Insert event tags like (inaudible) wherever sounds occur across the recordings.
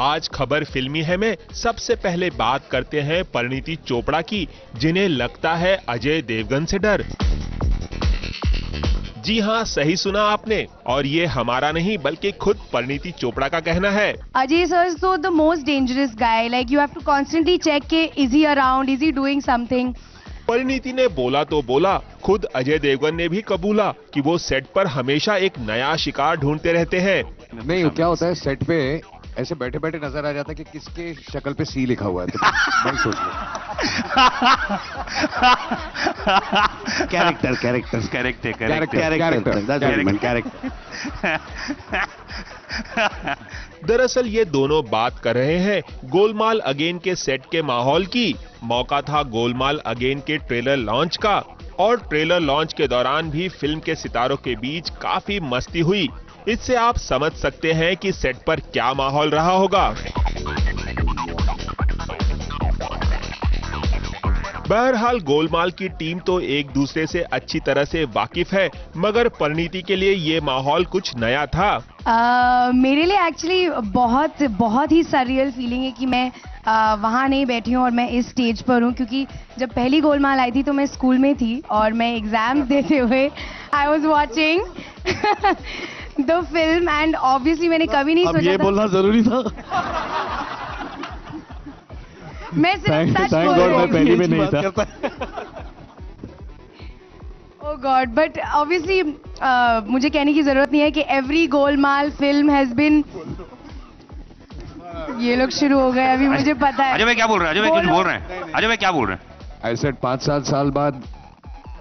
आज खबर फिल्मी है में सबसे पहले बात करते हैं परिणीति चोपड़ा की जिन्हें लगता है अजय देवगन से डर जी हाँ सही सुना आपने और ये हमारा नहीं बल्कि खुद परिणीति चोपड़ा का कहना है Ajay is so the most dangerous guy. Like you have to constantly check के is he around, is he doing something. Parineeti ने बोला तो बोला खुद अजय देवगन ने भी कबूला कि वो सेट पर हमेशा एक नया शिकार ढूंढते रहते हैं नहीं क्या होता है सेट पे ऐसे बैठे बैठे नज़र आ जाता है कि किसके शक्ल पे सी लिखा हुआ है तो मैं सोच character character character character I meant, character. दरअसल ये दोनों बात कर रहे हैं गोलमाल अगेन के सेट के माहौल की। मौका था गोलमाल अगेन के ट्रेलर लॉन्च का और ट्रेलर लॉन्च के दौरान भी फ़िल्म के सितारों के बीच काफ़ी मस्ती हुई। इससे आप समझ सकते हैं कि सेट पर क्या माहौल रहा होगा। बहरहाल गोलमाल की टीम तो एक दूसरे से अच्छी तरह से वाकिफ है मगर परिणीति के लिए ये माहौल कुछ नया था। Uh, मेरे लिए एक्चुअली बहुत बहुत ही सरियल फीलिंग है कि मैं uh, वहाँ नहीं बैठी हूँ और मैं इस स्टेज पर हूँ क्योंकि जब पहली गोलमाल आई थी तो मैं स्कूल में थी और मैं एग्ज़ाम्स देते हुए I was watching the film and obviously मैंने कभी नहीं सोचा ये था बोलना ज़रूरी था। मैं सिर्फ़ सच thank बोल रही मैं हूँ। पहली में नहीं था। God, but obviously uh, मुझे कहने की ज़रूरत नहीं है कि every Golmaal film has been ये लोग शुरू हो गए अभी मुझे पता है। अजय भाई क्या बोल रहे हैं? अजय भाई कुछ बोल। रहे हैं? अजय भाई क्या बोल रहे हैं? ऐसे पाँच सात साल बाद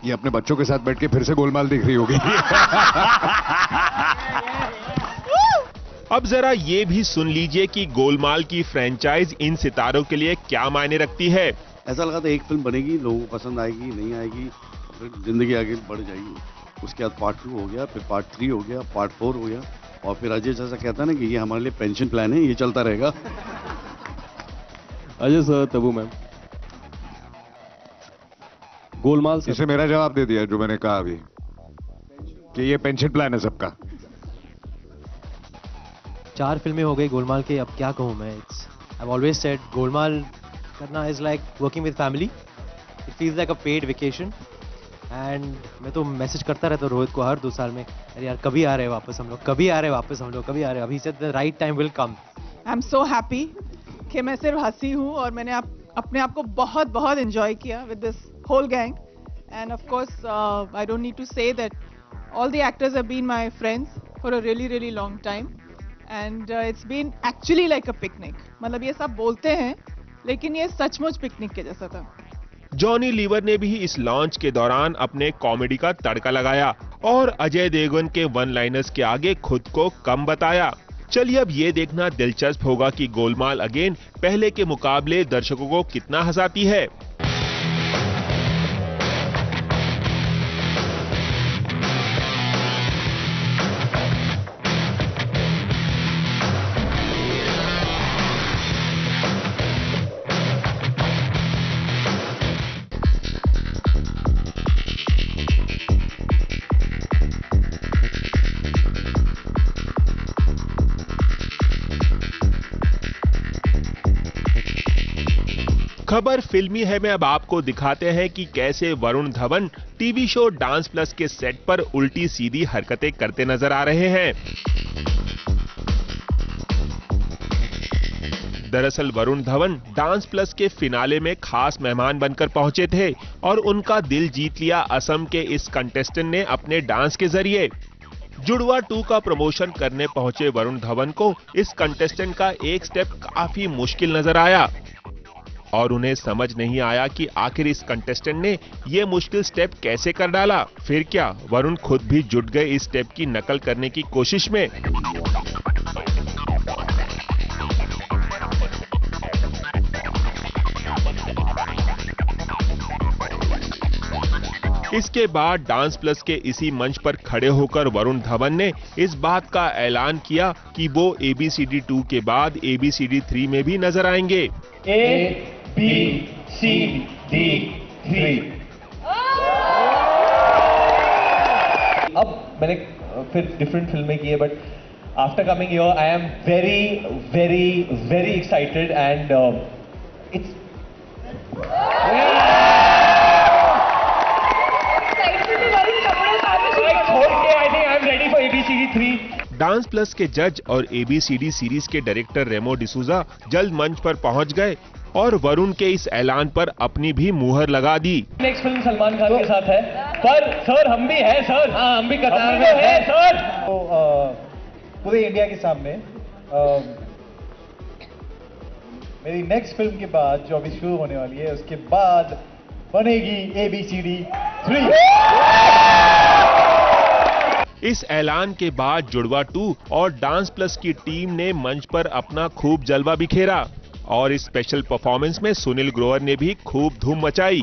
ये अपने बच्चों के साथ बैठ के फिर से गोलमाल दिख रही होगी। (laughs) अब जरा ये भी सुन लीजिए कि गोलमाल की फ्रेंचाइज इन सितारों के लिए क्या मायने रखती है। ऐसा लगा था एक फ़िल्म बनेगी लोगों को पसंद आएगी नहीं आएगी फिर ज़िंदगी आगे बढ़ जाएगी। उसके बाद पार्ट टू हो गया फिर पार्ट थ्री हो गया पार्ट फोर हो गया और फिर अजय जैसा कहता है ना कि ये हमारे लिए पेंशन प्लान है ये चलता रहेगा। (laughs) Ajay sir Tabu ma'am. गोलमाल इसे मेरा जवाब दे दिया जो मैंने कहा अभी कि ये पेंशन प्लान है सबका। चार फ़िल्में हो गई गोलमाल के अब क्या कहूँ मैं? It's I always said Golmaal करना is like working with family it feels like a paid vacation and मैं तो मैसेज करता रहता हूँ रोहित को हर दो साल में अरे यार कभी आ रहे हैं वापस हम लोग कभी आ रहे हैं वापस हम लोग कभी आ रहे हैं। अभी से the right time will come I am so happy कि मैं सिर्फ़ हँसी हूँ और मैंने आप, अपने आप को बहुत बहुत इंजॉय किया with this whole gang and of course I don't need to say that all the actors have been my friends for a really really long time. And uh, it's been actually like a picnic. मतलब ये सब बोलते हैं लेकिन ये सचमुच picnic के जैसा था। जॉनी लीवर ने भी इस लॉन्च के दौरान अपने कॉमेडी का तड़का लगाया और अजय देवगन के वन लाइनर्स के आगे खुद को कम बताया। चलिए अब ये देखना दिलचस्प होगा कि गोलमाल अगेन पहले के मुकाबले दर्शकों को कितना हंसाती है। खबर फिल्मी है, में अब आपको दिखाते हैं कि कैसे Varun Dhawan TV show dance plus के सेट पर उल्टी सीधी हरकतें करते नज़र आ रहे हैं। दरअसल वरुण धवन डांस प्लस के फिनाले में खास मेहमान बनकर पहुँचे थे और उनका दिल जीत लिया असम के इस कंटेस्टेंट ने अपने डांस के ज़रिए। जुड़वा टू का प्रमोशन करने पहुँचे वरुण धवन को इस कंटेस्टेंट का एक स्टेप काफ़ी मुश्किल नज़र आया। और उन्हें समझ नहीं आया कि आखिर इस कंटेस्टेंट ने ये मुश्किल स्टेप कैसे कर डाला। फिर क्या? वरुण खुद भी जुट गए इस स्टेप की नकल करने की कोशिश में। इसके बाद डांस प्लस के इसी मंच पर खड़े होकर वरुण धवन ने इस बात का ऐलान किया कि वो एबीसीडी टू के बाद एबीसीडी थ्री में भी नज़र आएँगे। B, C, D, 3. अब मैंने फिर डिफरेंट फ़िल्में की है but after coming your I am very very very excited and it's dance plus के जज और एबीसीडी सीरीज़ के डायरेक्टर रेमो डिसूजा जल्द मंच पर पहुँच गए और वरुण के इस ऐलान पर अपनी भी मुहर लगा दी। नेक्स्ट फ़िल्म सलमान खान के साथ है। पर सर हम भी हैं सर। हाँ हम भी कतार में हैं सर। तो पूरे इंडिया के सामने अ, मेरी नेक्स्ट फ़िल्म के बाद जो अभी शुरू होने वाली है उसके बाद बनेगी A B C D three इस ऐलान के बाद जुड़वा टू और डांस प्लस की टीम ने मंच पर अपना खूब जलवा बिखेरा। और इस स्पेशल परफॉर्मेंस में सुनील ग्रोवर ने भी खूब धूम मचाई।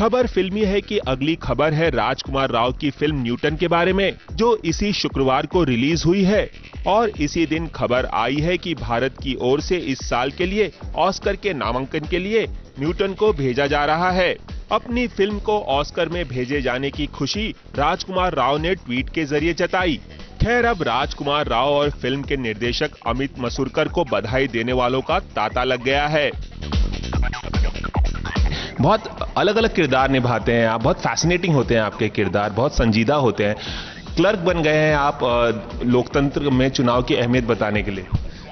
खबर फिल्मी है कि अगली खबर है राजकुमार राव की फ़िल्म न्यूटन के बारे में, जो इसी शुक्रवार को रिलीज़ हुई है। और इसी दिन खबर आई है कि भारत की ओर से इस साल के लिए ऑस्कर के नामांकन के लिए न्यूटन को भेजा जा रहा है। अपनी फ़िल्म को ऑस्कर में भेजे जाने की खुशी राजकुमार राव ने ट्वीट के ज़रिए जताई। खैर, अब राजकुमार राव और फ़िल्म के निर्देशक अमित मसूरकर को बधाई देने वालों का तांता लग गया है। बहुत अलग अलग किरदार निभाते हैं, आप बहुत फैसिनेटिंग होते हैं आपके किरदार, बहुत संजीदा होते हैं। क्लर्क बन गए हैं आप लोकतंत्र में चुनाव की अहमियत बताने के लिए।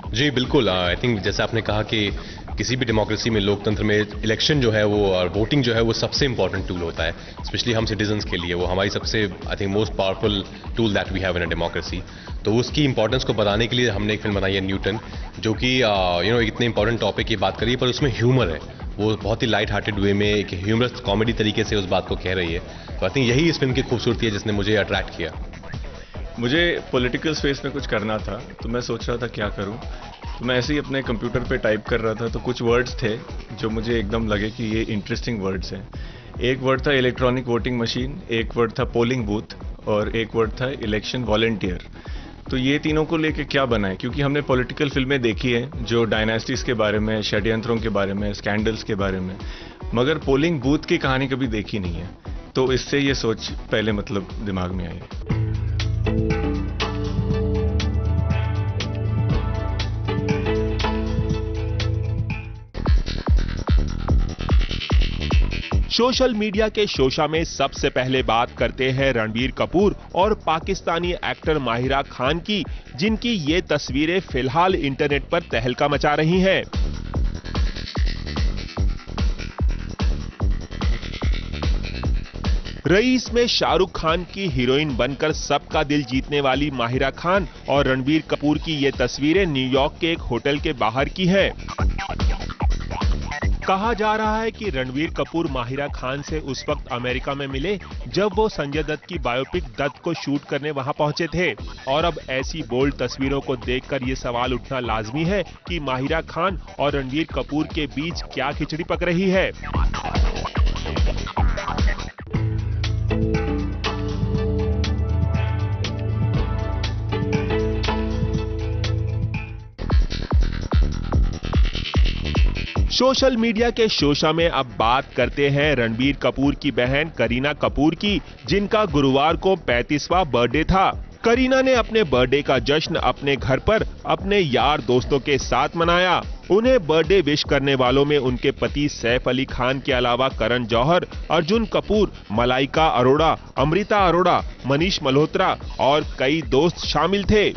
जी, बिल्कुल आई थिंक जैसे आपने कहा कि किसी भी डेमोक्रेसी में लोकतंत्र में इलेक्शन जो है वो, और वोटिंग जो है वो सबसे इंपॉर्टेंट टूल होता है स्पेशली हम सिटीजन्स के लिए। वो हमारी सबसे I think most powerful tool that we have in a democracy तो उसकी इंपॉर्टेंस को बताने के लिए हमने एक फ़िल्म बनाई है न्यूटन जो कि यू नो इतने इंपॉर्टेंट टॉपिक की बात करिए पर उसमें ह्यूमर है। वो बहुत ही लाइट हार्टेड वे में एक ह्यूमरस कॉमेडी तरीके से उस बात को कह रही है। तो आई थिंक यही इस फ़िल्म की खूबसूरती है जिसने मुझे अट्रैक्ट किया। मुझे पॉलिटिकल स्पेस में कुछ करना था तो मैं सोच रहा था क्या करूँ। तो मैं ऐसे ही अपने कंप्यूटर पे टाइप कर रहा था तो कुछ वर्ड्स थे जो मुझे एकदम लगे कि ये इंटरेस्टिंग वर्ड्स हैं। एक वर्ड था इलेक्ट्रॉनिक वोटिंग मशीन एक वर्ड था पोलिंग बूथ और एक वर्ड था इलेक्शन वॉलेंटियर तो ये तीनों को लेके क्या बना है? क्योंकि हमने पॉलिटिकल फ़िल्में देखी है, जो डायनेस्टीज के बारे में, षड्यंत्रों के बारे में स्कैंडल्स के बारे में, मगर पोलिंग बूथ की कहानी कभी देखी नहीं है। तो इससे ये सोच पहले मतलब दिमाग में आई सोशल मीडिया के शोशा में सबसे पहले बात करते हैं रणबीर कपूर और पाकिस्तानी एक्टर माहिरा खान की, जिनकी ये तस्वीरें फ़िलहाल इंटरनेट पर तहलका मचा रही हैं। रईस में शाहरुख खान की हीरोइन बनकर सबका दिल जीतने वाली माहिरा खान और रणबीर कपूर की ये तस्वीरें न्यूयॉर्क के एक होटल के बाहर की हैं। कहा जा रहा है कि रणवीर कपूर माहिरा खान से उस वक्त अमेरिका में मिले, जब वो संजय दत्त की बायोपिक दत्त को शूट करने वहाँ पहुँचे थे। और अब ऐसी बोल्ड तस्वीरों को देखकर ये सवाल उठना लाजमी है कि माहिरा खान और रणवीर कपूर के बीच क्या खिचड़ी पक रही है। सोशल मीडिया के शोशा में अब बात करते हैं रणबीर कपूर की बहन करीना कपूर की, जिनका गुरुवार को 35वां बर्थडे था। करीना ने अपने बर्थडे का जश्न अपने घर पर अपने यार दोस्तों के साथ मनाया। उन्हें बर्थडे विश करने वालों में उनके पति सैफ अली खान के अलावा करण जौहर, अर्जुन कपूर, मलाइका अरोड़ा, अमृता अरोड़ा, मनीष मल्होत्रा और कई दोस्त शामिल थे।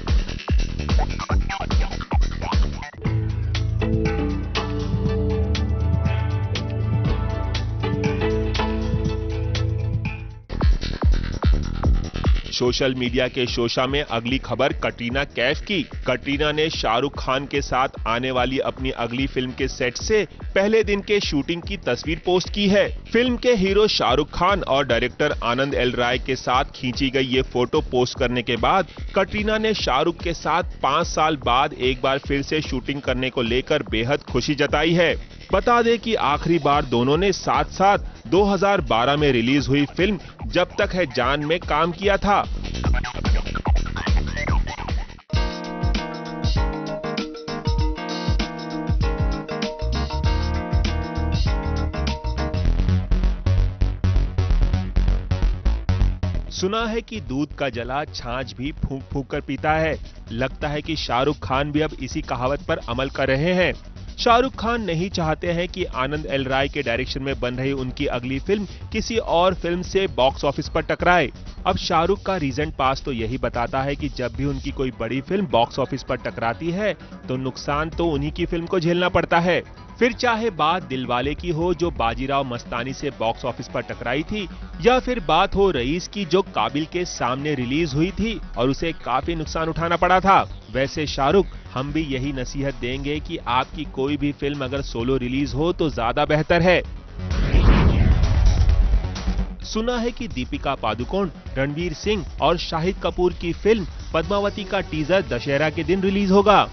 सोशल मीडिया के शोशा में अगली खबर, कटरीना कैफ की। कटरीना ने शाहरुख खान के साथ आने वाली अपनी अगली फ़िल्म के सेट से पहले दिन के शूटिंग की तस्वीर पोस्ट की है। फ़िल्म के हीरो शाहरुख खान और डायरेक्टर आनंद एल राय के साथ खींची गई ये फ़ोटो पोस्ट करने के बाद कटरीना ने शाहरुख के साथ पाँच साल बाद एक बार फिर से शूटिंग करने को लेकर बेहद खुशी जताई है। बता दें कि आखिरी बार दोनों ने साथ साथ 2012 में रिलीज़ हुई फ़िल्म जब तक है जान में काम किया था। सुना है कि दूध का जला छाछ भी फूंक फूंक कर पीता है। लगता है कि शाहरुख खान भी अब इसी कहावत पर अमल कर रहे हैं। शाहरुख खान नहीं चाहते हैं कि आनंद एल राय के डायरेक्शन में बन रही उनकी अगली फ़िल्म किसी और फ़िल्म से बॉक्स ऑफ़िस पर टकराए। अब शाहरुख का रीजेंट पास तो यही बताता है कि जब भी उनकी कोई बड़ी फ़िल्म बॉक्स ऑफ़िस पर टकराती है तो नुकसान तो उन्हीं की फ़िल्म को झेलना पड़ता है। फिर चाहे बात दिलवाले की हो जो बाजीराव मस्तानी से बॉक्स ऑफ़िस पर टकराई थी, या फिर बात हो रईस की जो काबिल के सामने रिलीज़ हुई थी और उसे काफ़ी नुकसान उठाना पड़ा था। वैसे शाहरुख, हम भी यही नसीहत देंगे कि आपकी कोई भी फ़िल्म अगर सोलो रिलीज़ हो तो ज़्यादा बेहतर है। सुना है कि दीपिका पादुकोण, रणवीर सिंह और शाहिद कपूर की फ़िल्म पद्मावती का टीजर दशहरा के दिन रिलीज़ होगा।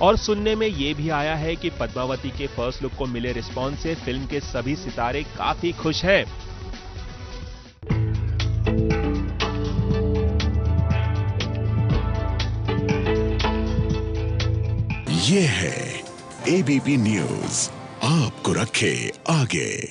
और सुनने में ये भी आया है कि पद्मावती के फ़र्स्ट लुक को मिले रिस्पॉन्स से फ़िल्म के सभी सितारे काफ़ी खुश हैं। ये है एबीपी न्यूज़ आपको रखे आगे।